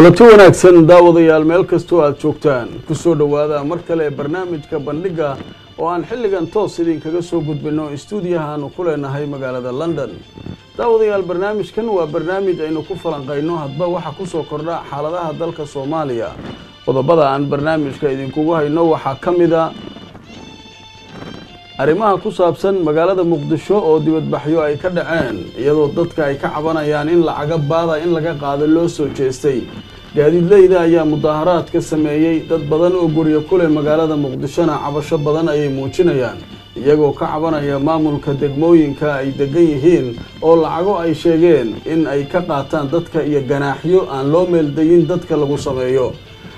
kulanti wanaagsan daawadayaal meel kastoo aada joogtaan ku soo dhowaada mar kale barnaamijka bandhigga oo aan xilligan toos idinkaga soo gudbino istuudiyaha aanu ku leenahay magaalada london. Daawadayaal barnaamijkan waa barnaamij aynu ku falanqayno hadba waxa ku soo kordha xaaladaha dalka soomaaliya. Qodobada aan barnaamijka idinkugu hayno waxaa ka mida arrimaha ku saabsan magaalada muqdisho oo dibadbaxyo ay ka dhaceen iyadoo dadka ay ka cabanayaan in lacaga baada in laga qaado loo soo jeestay. Gaadiidleyda ayaa mudaaharaad ka sameeyey. Dad badan oo guryo ku leh magaalada muqdishona cabasho badan ayay muujinayaan iyagoo ka cabanaya maamulka degmooyinka ay degan yihiin oo lacago ay sheegeen in ay ka qaataan dadka iyo ganaaxyo aan loo meeldayin dadka lagu sameeyo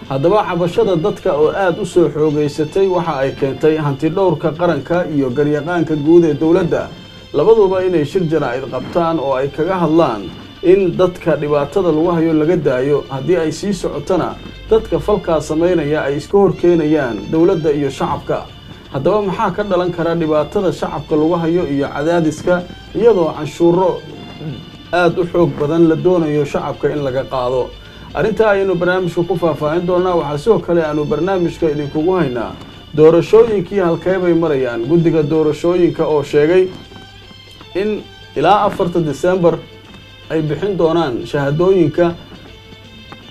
haddaba cabashada dadka oo aada u soo xoogeysatay waxa ay keentay hanti dhowrka qaranka iyo garyaqaanka guud ee dowladda. Labaduba inay shir jaraa'id qabtaan oo ay kaga hadlaan in dadka dhibaatada lagu hayo laga daayo. Haddii ay sii socotona dadka falkaa samaynaya ay iska horkeenayaan dowladda iyo shacabka. Haddaba maxaa ka dhalan kara dhibaatada shacabka lagu hayo iyo cadaadiska iyadoo canshuuro aada u xoog badan la doonayo shacabka in laga qaado arrintaa ayaynu barnaamijka ku faahfaahin doonaa. Waxaa sidoo kale aanu barnaamijka idinkugu haynaa. Doorashooyinkii halkee bay marayaan. Guddiga doorashooyinka oo sheegay in ilaa afarta disembar ay bixin doonaan shahaadooyinka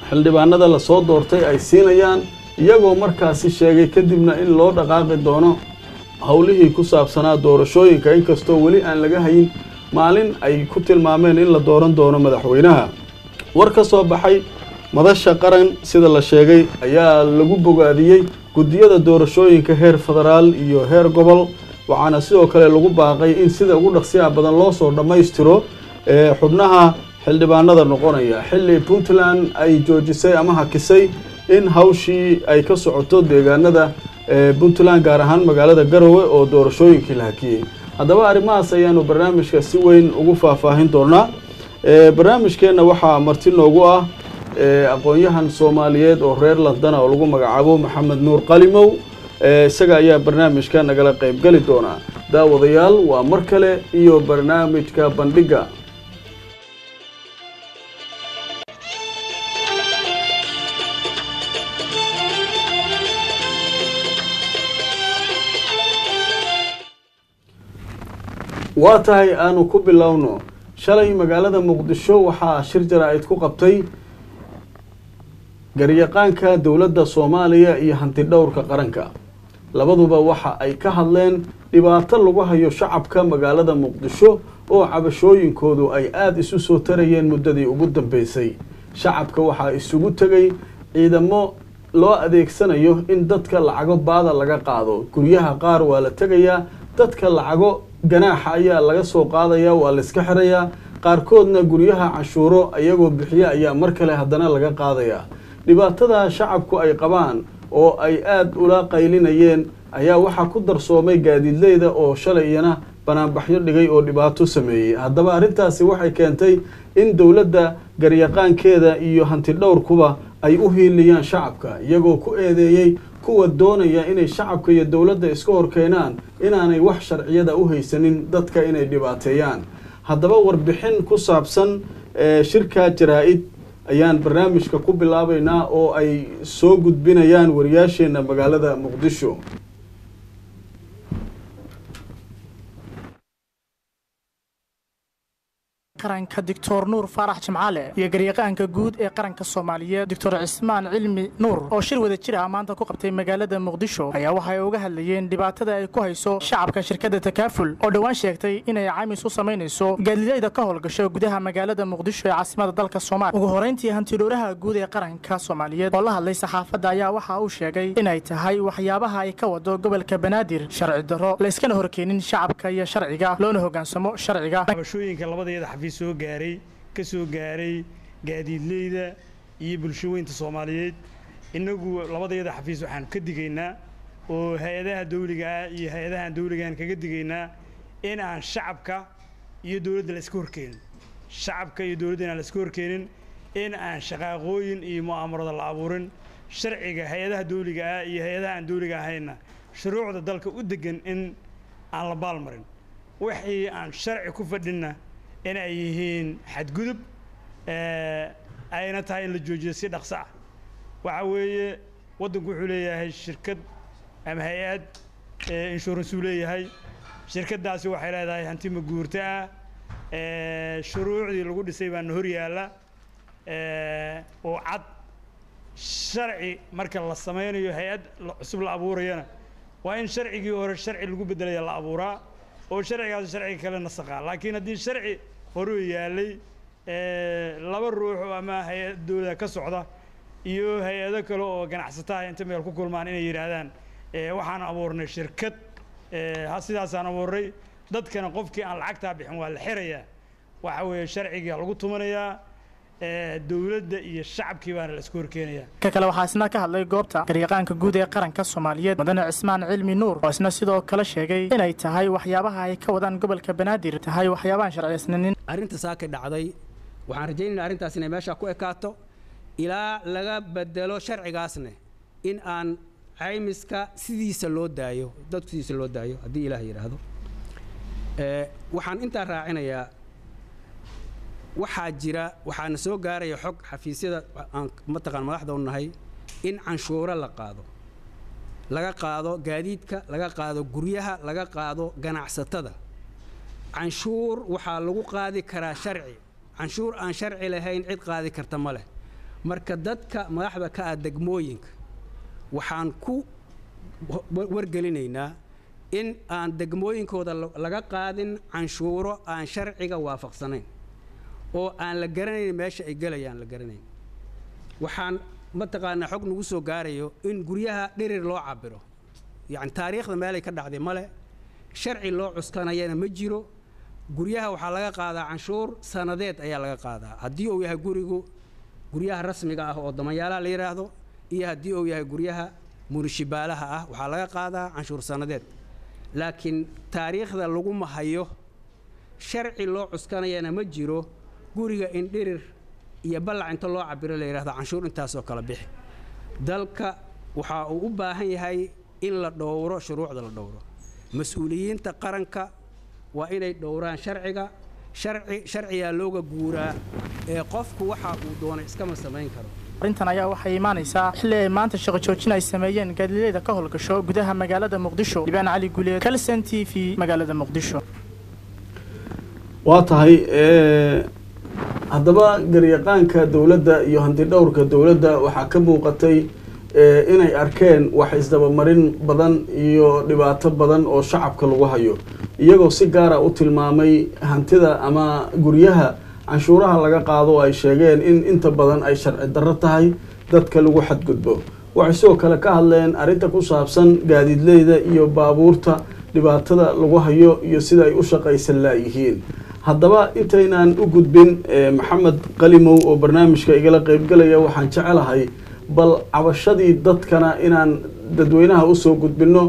xildhibaanada la soo doortay ay siinayaan. Iyagoo markaasi sheegay kadibna in loo dhaqaaqi doono howlihii ku saabsanaa doorashooyinka. Inkastoo weli aan laga hayin maalin ay ku tilmaameen in la dooran doono madaxweynaha. War ka soo baxay madasha qaran sida la sheegay ayaa lagu bogaadiyey guddiyada doorashooyinka heer federaal iyo heer gobol waxaana sidoo kale lagu baaqay in sida ugu dhaqsiyaha badan loo soo dhammaystiro ee xubnaha xildhibaanada noqonaya. Xilli puntland ay joojisay ama hakisay in hawshii ay ka socoto deegaanada puntland gaar ahaan magaalada garowe oo doorashooyinkii la hakiyey. Haddaba arrimahaas ayaanu barnaamijka si weyn ugu faahfaahin doonaa. Barnaamijkeenna waxaa marti noogu ah aqoon-yahan soomaaliyeed oo reer londana oo lagu magacaabo maxamed nuur qalimow isaga ayaa barnaamijka nagala qeybgeli doonaa daawadayaal waa mar kale iyo barnaamijka bandhigga. Waa tahay aanu ku bilowno. Shalay magaalada muqdisho waxaa shir jaraa'id ku qabtay garyaqaanka dowladda soomaaliya iyo hanti dhowrka qaranka. Labaduba waxa ay ka hadleen dhibaato lagu hayo shacabka magaalada muqdisho oo cabashooyinkoodu ay aada isu soo tarayeen muddadii ugu dambeysay. Shacabka waxaa isugu tegay ciidamo loo adeegsanayo in dadka lacago baada laga qaado. Guryaha qaar waa la tegayaa dadka lacago ganaaxa ayaa laga soo qaadayaa waa la iska xirayaa qaarkoodna guryaha canshuuro iyagoo bixiya ayaa mar kale haddana laga qaadayaa dhibaatada shacabku ay qabaan oo ay aada ula qaylinayeen ayaa waxaa ku darsoomay gaadiidleyda oo shalay iyana banaanbaxyo dhigay oo dhibaato sameeyey. Haddaba arrintaasi waxay keentay in dowladda garyaqaankeeda iyo hanti dhowrkuba ay u hiiliyaan shacabka iyagoo ku eedeeyey kuwa doonaya inay shacabka iyo dowladda iska horkeenaan inaanay wax sharciyada u haysanin dadka inay dhibaateeyaan. Haddaba warbixin ku saabsan shirka jaraa-id ayaan barnaamijka ku bilaabaynaa oo ay soo gudbinayaan wariyaasheenna magaalada muqdisho qaranka doctor nuur faarax jimcaale iyo garyaqaanka guud ee qaranka soomaaliyeed doctor cismaan cilmi nuur oo shir wada jir ah maanta ku qabtay magaalada muqdisho ayaa waxa uga hadlayeen dhibaatada ay ku hayso shacabka shirkadda takaaful oo dhowaan sheegtay inay caymis u samaynayso gaadiidayda ka howlgasho gudaha magaalada muqdisho ee caasimada dalka soomaaliya. Ugu horeyntii hantidhowraha guud ee qaranka soomaaliyeed oo la hadlay saxaafadda ayaa waxa uu sheegay inay tahay waxyaabaha ay ka wado gobolka banaadir sharci darro layskana horkeenin shacabka iyo sharciga loona hoggaansamo sharciga soo gaaray ka soo gaaray gaadiidleyda iyo bulshaweynta soomaaliyeed. Innagu labadeeda xafiis waxaanu ka digaynaa oo hay'adaha dawliga ah iyo hay'adahaan dawligaan kaga digaynaa in aan shacabka iyo dowladda la iska horkeenin. Shacabka iyo dowladda inaan la iska horkeenin in aan shaqaaqooyin iyo mu'aamarada la abuurin. Sharciga hay'adaha dawliga ah iyo hay'adaha aan dawliga ahayna shuruucda dalka u degan in aan la baalmarin wixii aan sharci ku fadhinna in ay yihiin xadgudub ayna tahay in la joojiyo si dhaqso ah. Waxa weeye waddanku wuxuu leeyahay shirkad ama hay'ad insurance uu leeyahay. Shirkaddaasi waxay leedahay hanti maguurto ah shuruucdii lagu dhisay baana hor yaalla oo cad sharci marka la samaynayo hay'ad cusub la abuurayana. Waa in sharcigii hore sharci lagu beddelaya la abuuraa oo sharcigaas sharciga kale nasakhaa laakiin haddii sharci horuu yaallay laba ruux ama hay'ad dowladda ka socda iyo hay'ado kale oo ganacsataha inta meel ku kulmaan inay yidhaahdaan waxaan abuurnay shirkad sidaasaan abuurnay dadkana qofkii aan lacagtaa bixin waa la xirayaa. Waxa weeye sharciga lagu tumanayaa dowladda iyo shacabkii baana la isku horkeenayaa ka kale waxaa isna ka hadlay goobta garyaqaanka guud ee qaranka soomaaliyeed mudane cismaan cilmi nuur oo isna sidoo kale sheegay inay tahay waxyaabaha ay ka wadaan gobolka banaadir tahay waxyaabahan sharciysnanin arrinta saaka dhacday waxaan rajaynaynaa arrintaas inay meeshaa ku ekaato ilaa laga bedelo sharcigaasne in aan caymiska sidiisa loo daayo dadku sidiisa loo daayo haddii ilaah yidhaahdo waxaan intaa raacinayaa waxaa jira waxaana soo gaaraya xog xafiisyada aan mataqaan madaxda u nahay in canshuuro la qaado. Laga qaado gaadiidka laga qaado guryaha laga qaado ganacsatada. Canshuur waxaa lagu qaadi karaa sharci. Canshuur aan sharci lahayn cid qaadi karta ma leh. Marka dadka madaxda ka ah degmooyinka waxaan ku wargelinaynaa in aan degmooyinkooda laga qaadin canshuuro aan sharciga waafaqsanayn oo aan la garanayn meesha ay gelayaan la garanayn. Waxaan mataqaanaa xog nagu soo gaarayo in guryaha dhirir loo cabiro yacni taariikhda meelay ka dhacday male sharci loo cuskanayana ma jiro. Guryaha waxaa laga qaadaa canshuur sanadeed ayaa laga qaadaa. Haddii uu yahay gurigu guryaha rasmiga ah oo damanyaalaha la yidhaahdo iyo haddii uu yahay guryaha munishibaalaha ah waxaa laga qaadaa canshuur sanadeed laakiin taariikhda laguma hayo sharci loo cuskanayana ma jiro guriga in dhirir iyo ballac inta loo cabiro la yidhahdo canshuur intaasoo kala bixi. Dalka waxa uu u baahan yahay in la dhowro shuruucda la dhowro. Mas'uuliyiinta qaranka waa inay dhowraan sharciga sharci sharcigaa looga guuraa ee qofku waxa uu doonay iskama samayn karo. Arrintan ayaa waxay imaanaysaa xilli ay maanta shaqo joojin ay sameeyeen gaadiidleyda ka howlgasho gudaha magaalada muqdisho libaan cali guleed kalson t v magaalada muqdisho. Waa tahay haddaba garyaqaanka dowladda iyo hantidhowrka dowladda waxaa ka muuqatay inay arkeen wax isdabamarin badan iyo dhibaato badan oo shacabka lagu hayo. Iyagoo si gaara u tilmaamay hantida ama guryaha canshuuraha laga qaado ay sheegeen in inta badan ay sharci darro tahay dadka lagu xadgudbo. Waxay sidoo kale ka hadleen arrinta ku saabsan gaadiidleyda iyo baabuurta dhibaatada lagu hayo iyo sida ay u shaqaysan laayihiin haddaba intaynaan u gudbin maxamed qalimow oo barnaamijka igala qeybgalaya waxaan jecelahay bal cabashadii dadkana inaan dadweynaha u soo gudbino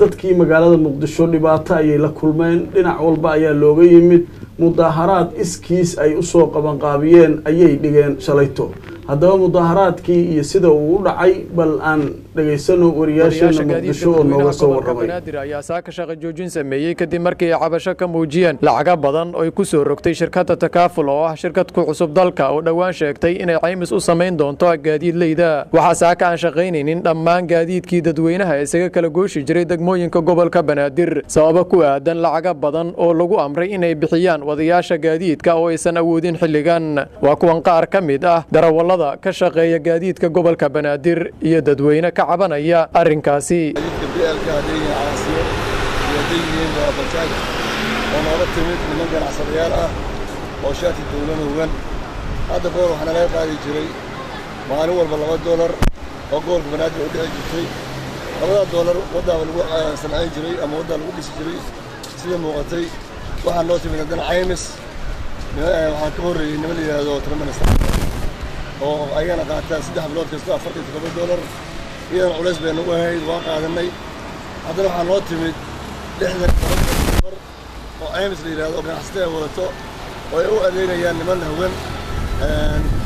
dadkii magaalada muqdisho dhibaato ayay la kulmeen dhinac walba ayaa looga yimid mudaaharaad iskiis ay u soo qabanqaabiyeen ayay dhigeen shalayto haddaba mudaaharaadkii iyo sida uu u dhacay bal aan dhegaysano wariyaasheena muqdisho oo nooga soo warramay. Banaadir ayaa saaka shaqo joojin sameeyey kadib markii ay cabasho ka muujiyeen lacaga badan oo ay ku soo rogtay shirkadda takaaful oo ah shirkad ku cusub dalka oo dhowaan sheegtay inay caymis u samayn doonto gaadiidleyda. Waxaa saaka aan shaqaynaynin dhammaan gaadiidkii dadweynaha isaga kala gooshi jiray degmooyinka gobolka banaadir sababo ku aadan lacaga badan oo lagu amray inay bixiyaan wadayaasha gaadiidka oo aysan awoodin xilligan. Waa kuwan qaar ka mid ah darawallada ka shaqeeya gaadiidka gobolka banaadir iyo dadweyne ka cabanaya arrinkaasi. Oo nooga timid niman ganacsadayaal ah oo shaati dawlada hogan hadda goor waxaana laga qaadi jiray maalin walba laba doolar oo gobolka banaadir u dhici jirtay. Labadaa doolar waddaaba lagu samayn jiray ama waddaa lagu dhisi jiray sida muuqatay. Waxaa noo timid haddana caymis. Waxaa ka horreeyey niman la yidhaahdo tramanistan oo ayagana qaataan saddex bilood kasta afartan toddoba doolar iyadana culays bay nagu ahayd waa qaadanay. Haddana waxaa noo timid lixdan oo caymis la yidhahdo oo ganacsatada wadato oo ay u adeegayaan niman hawan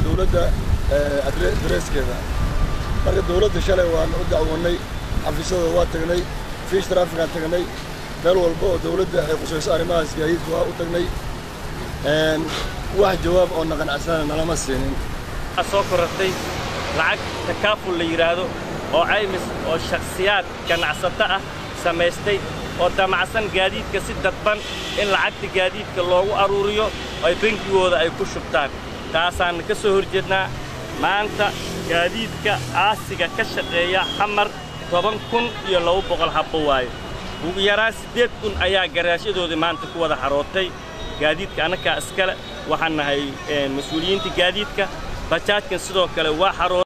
dowladda dareeskeeda marka dowladda shalay waan u dacwoonnay xafiisyadooda waa tagnay fiish traafikaan tagnay meel walba oo dowladda ay qusayso arrimahaas gaadiidka waa u tagnay. Wax jawaab oo na qanacsanana nalama siinin soo korortay lacag takaaful la yidhaahdo oo caymis oo shakhsiyaad ganacsato ah samaystay oo damacsan gaadiidka si dadban in lacagta gaadiidka loogu aruuriyo ay bengigooda ay ku shubtaan. Taasaan ka soo horjeednaa maanta gaadiidka aasiga ka shaqeeya xamar toban kun iyo laba boqol habbo waayo. Ugu yaraan siddeed kun ayaa garaashyadoodii maanta ku wada xarootay. Gaadiidka annagaa iskale waxaan nahay mas'uuliyiinta gaadiidka bajaajkan sidoo kale waa xaroo